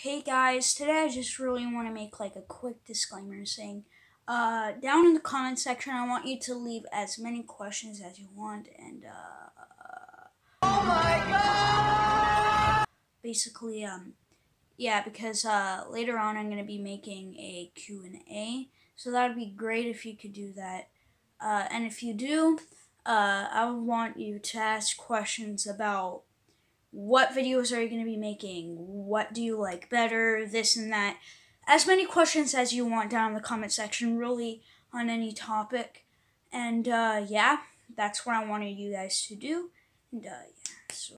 hey guys, today I just really want to make like a quick disclaimer saying, uh, down in the comment section, I want you to leave as many questions as you want, and uh, oh my god, basically, um, yeah, because uh, later on I'm gonna be making a Q and A, so that would be great if you could do that, uh, and if you do, uh, I would want you to ask questions about what videos are you going to be making? What do you like better? This and that. As many questions as you want down in the comment section, really, on any topic. And uh, yeah, that's what I wanted you guys to do. And uh, yeah, so.